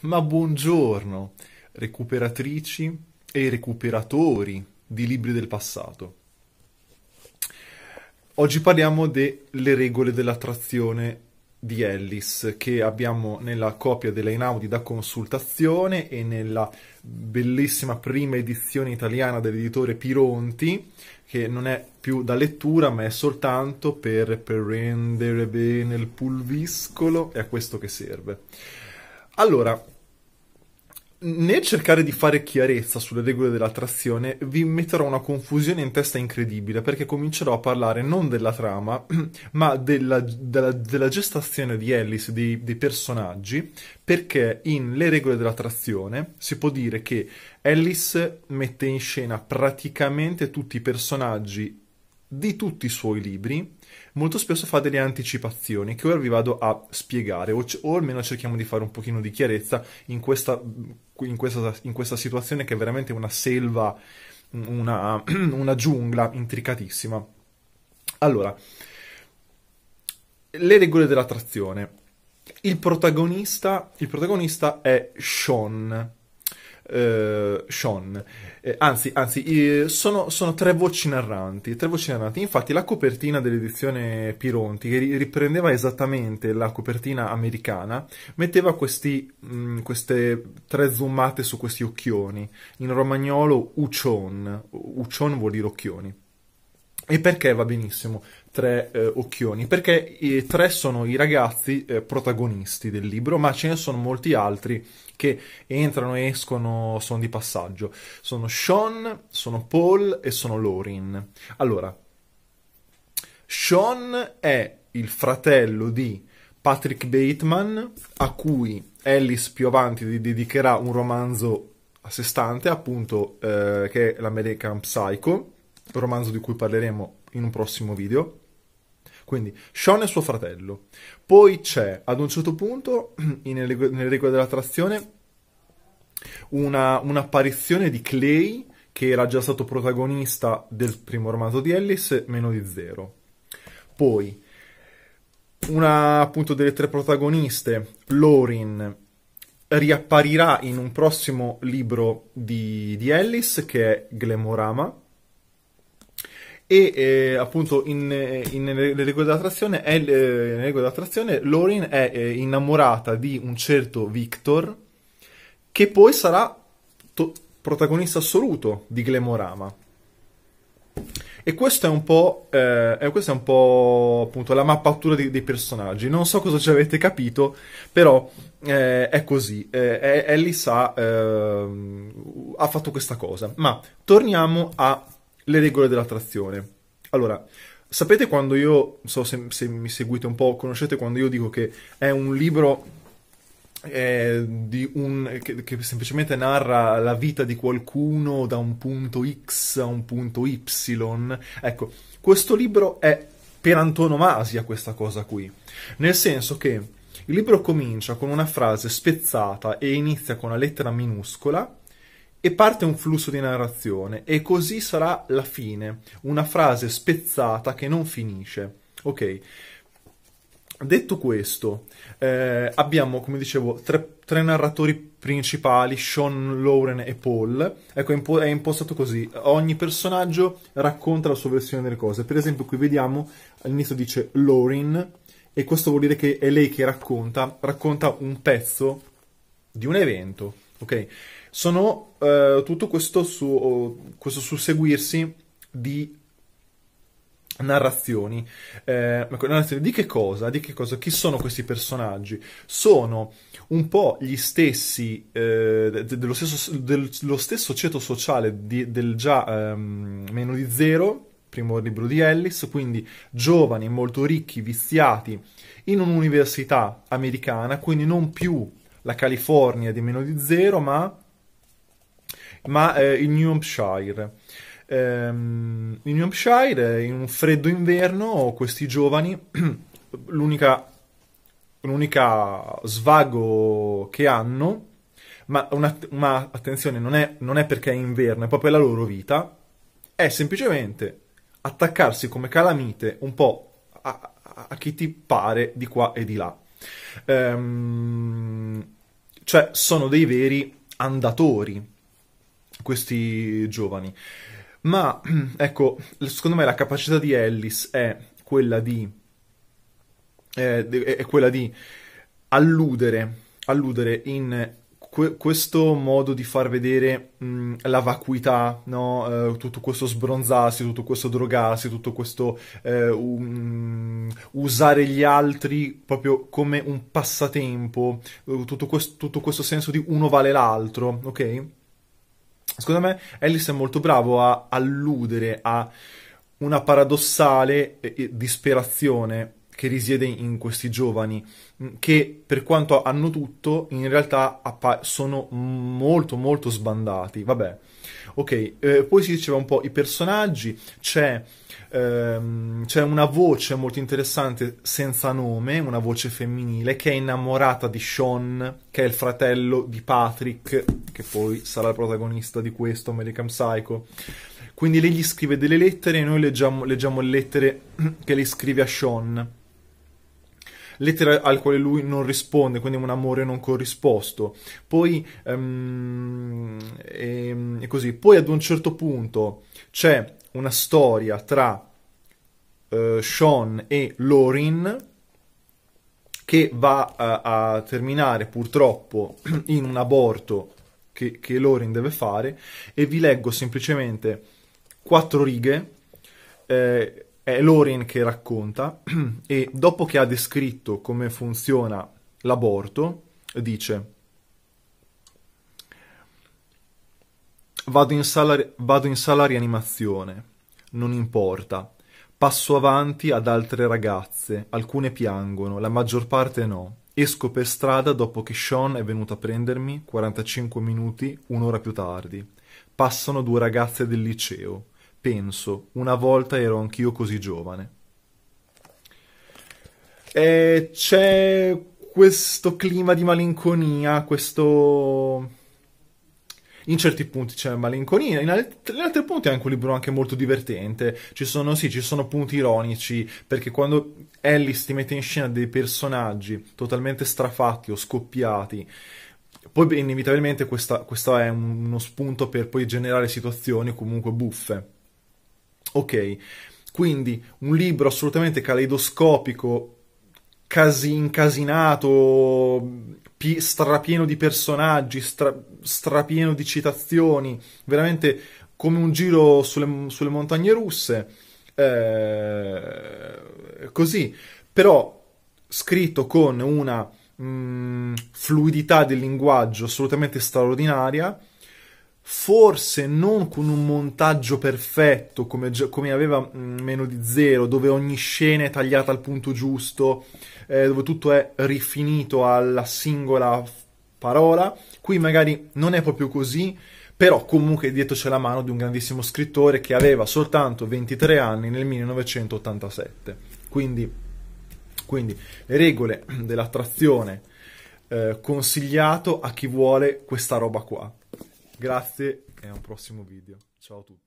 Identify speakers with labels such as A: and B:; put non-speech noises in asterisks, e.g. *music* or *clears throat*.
A: Ma buongiorno, recuperatrici e recuperatori di libri del passato. Oggi parliamo delle regole dell'attrazione di Ellis che abbiamo nella copia della Inaudi da consultazione e nella bellissima prima edizione italiana dell'editore Pironti che non è più da lettura ma è soltanto per, per rendere bene il pulviscolo, è a questo che serve. Allora, nel cercare di fare chiarezza sulle regole dell'attrazione, vi metterò una confusione in testa incredibile perché comincerò a parlare non della trama, *clears throat* ma della, della, della gestazione di Alice, dei, dei, personaggi, perché in Le regole dell'attrazione si può dire che Alice mette in scena praticamente tutti i personaggi di tutti i suoi libri molto spesso fa delle anticipazioni che ora vi vado a spiegare o, c- o almeno cerchiamo di fare un pochino di chiarezza in questa, in questa, in questa situazione che è veramente una selva, una, *clears throat* una giungla intricatissima. Allora, le regole dell'attrazione. Il protagonista, il protagonista è Sean, uh, Sean. Eh, anzi, anzi eh, sono, sono, tre voci narranti, tre voci narranti. Infatti la copertina dell'edizione Pironti, che riprendeva esattamente la copertina americana, metteva questi, mh, mm, queste tre zoomate su questi occhioni. In romagnolo Ucion, Ucion vuol dire occhioni. E perché va benissimo tre eh, occhioni? Perché i tre sono i ragazzi eh, protagonisti del libro, ma ce ne sono molti altri che entrano e escono, sono di passaggio. Sono Sean, sono Paul e sono Lorin. Allora, Sean è il fratello di Patrick Bateman, a cui Alice più avanti dedicherà un romanzo a sé stante, appunto, eh, che è l'American Psycho romanzo di cui parleremo in un prossimo video. Quindi Sean è suo fratello. Poi c'è ad un certo punto, *clears throat* nelle, regole dell'attrazione, una, un'apparizione di Clay che era già stato protagonista del primo romanzo di Ellis, meno di zero. Poi una appunto delle tre protagoniste, Lorin, riapparirà in un prossimo libro di, di Ellis che è Glamorama e eh, appunto in, nelle regole dell'attrazione, è, eh, Lorin è eh, innamorata di un certo Victor che poi sarà to- protagonista assoluto di Glamorama. E questo è un po', eh, questo è un po' appunto la mappatura di, dei personaggi. Non so cosa ci avete capito, però eh, è così. Eh, Ellie sa, ehm, ha fatto questa cosa. Ma torniamo a le regole dell'attrazione. Allora, sapete quando io, non so se, se, mi seguite un po', conoscete quando io dico che è un libro eh, un, che, che, semplicemente narra la vita di qualcuno da un punto X a un punto Y? Ecco, questo libro è per antonomasia questa cosa qui, nel senso che il libro comincia con una frase spezzata e inizia con una lettera minuscola e parte un flusso di narrazione e così sarà la fine, una frase spezzata che non finisce. Ok. Detto questo, eh, abbiamo, come dicevo, tre, tre, narratori principali, Sean, Lauren e Paul. Ecco, è impostato così. Ogni personaggio racconta la sua versione delle cose. Per esempio, qui vediamo, all'inizio dice Lauren, e questo vuol dire che è lei che racconta, racconta un pezzo di un evento. Ok? sono eh, tutto questo, su, questo susseguirsi di narrazioni. Eh, narrazioni. Di che cosa? Di che cosa? Chi sono questi personaggi? Sono un po' gli stessi, eh, dello, stesso, dello stesso ceto sociale di, del già ehm, meno di zero, primo libro di Ellis, quindi giovani, molto ricchi, viziati, in un'università americana, quindi non più la California di meno di zero, ma ma eh, il New Hampshire. Ehm, in New Hampshire, in un freddo inverno, questi giovani, *clears throat* l'unica, l'unica svago che hanno, ma, una, ma attenzione, non è, non è perché è inverno, è proprio la loro vita, è semplicemente attaccarsi come calamite un po' a, a, a chi ti pare di qua e di là. Ehm, Cioè, sono dei veri andatori questi giovani. Ma *clears throat* ecco, secondo me la capacità di Ellis è quella di, è, è quella di alludere, alludere in que- questo modo di far vedere mh, la vacuità, no? uh, tutto questo sbronzarsi, tutto questo drogarsi, tutto questo uh, um, usare gli altri proprio come un passatempo, uh, tutto, quest- tutto questo senso di uno vale l'altro, ok? Secondo me Ellis è molto bravo a alludere a una paradossale disperazione che risiede in questi giovani, che per quanto hanno tutto, in realtà appa- sono molto molto sbandati. Vabbè, ok, eh, poi si diceva un po' i personaggi, c'è, ehm, c'è una voce molto interessante senza nome, una voce femminile, che è innamorata di Sean, che è il fratello di Patrick, che poi sarà il protagonista di questo American Psycho. Quindi lei gli scrive delle lettere e noi leggiamo, leggiamo le lettere *clears throat* che lei scrive a Sean lettera al quale lui non risponde, quindi un amore non corrisposto. Poi, um, e, e così. Poi ad un certo punto c'è una storia tra uh, Sean e Lorin che va a, a, terminare purtroppo *clears throat* in un aborto che, che Lorin deve fare e vi leggo semplicemente quattro righe eh, è Lorin che racconta *clears throat* e dopo che ha descritto come funziona l'aborto, dice vado in sala, vado in sala rianimazione, non importa, passo avanti ad altre ragazze, alcune piangono, la maggior parte no. Esco per strada dopo che Sean è venuto a prendermi 45 minuti, un'ora più tardi. Passano due ragazze del liceo penso, una volta ero anch'io così giovane. E c'è questo clima di malinconia, questo... In certi punti c'è malinconia, in altri, in altri punti è anche un libro anche molto divertente. Ci sono, sì, ci sono punti ironici, perché quando Alice ti mette in scena dei personaggi totalmente strafatti o scoppiati, poi inevitabilmente questo è uno spunto per poi generare situazioni comunque buffe. Ok, quindi un libro assolutamente caleidoscopico, casi incasinato, pi- strapieno di personaggi, stra- strapieno di citazioni, veramente come un giro sulle, sulle montagne russe. Eh, così, però scritto con una mh, mm, fluidità del linguaggio assolutamente straordinaria forse non con un montaggio perfetto come, come aveva mm, meno di zero, dove ogni scena è tagliata al punto giusto, eh, dove tutto è rifinito alla singola parola. Qui magari non è proprio così, però comunque dietro c'è la mano di un grandissimo scrittore che aveva soltanto 23 anni nel 1987. Quindi, quindi le regole dell'attrazione eh, consigliato a chi vuole questa roba qua. Grazie e a un prossimo video. Ciao a tutti.